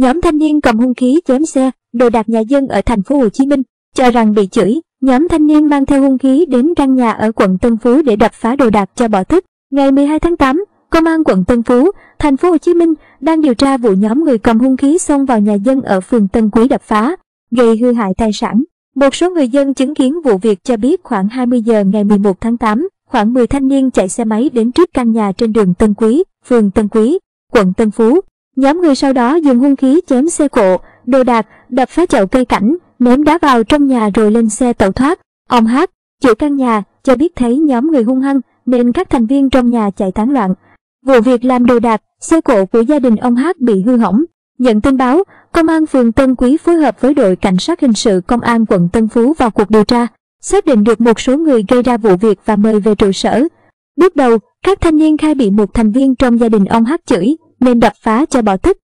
Nhóm thanh niên cầm hung khí chém xe, đồ đạc nhà dân ở thành phố Hồ Chí Minh, cho rằng bị chửi, nhóm thanh niên mang theo hung khí đến căn nhà ở quận Tân Phú để đập phá đồ đạc cho bỏ thức. Ngày 12 tháng 8, Công an quận Tân Phú, thành phố Hồ Chí Minh đang điều tra vụ nhóm người cầm hung khí xông vào nhà dân ở phường Tân Quý đập phá, gây hư hại tài sản. Một số người dân chứng kiến vụ việc cho biết khoảng 20 giờ ngày 11 tháng 8, khoảng 10 thanh niên chạy xe máy đến trước căn nhà trên đường Tân Quý, phường Tân Quý, quận Tân Phú. Nhóm người sau đó dùng hung khí chém xe cộ, đồ đạc, đập phá chậu cây cảnh, ném đá vào trong nhà rồi lên xe tẩu thoát. Ông Hát, chủ căn nhà, cho biết thấy nhóm người hung hăng nên các thành viên trong nhà chạy tán loạn. Vụ việc làm đồ đạc, xe cộ của gia đình ông Hát bị hư hỏng. Nhận tin báo, Công an phường Tân Quý phối hợp với đội cảnh sát hình sự Công an quận Tân Phú vào cuộc điều tra, xác định được một số người gây ra vụ việc và mời về trụ sở. Bước đầu, các thanh niên khai bị một thành viên trong gia đình ông Hát chửi nên đập phá cho bỏ thức.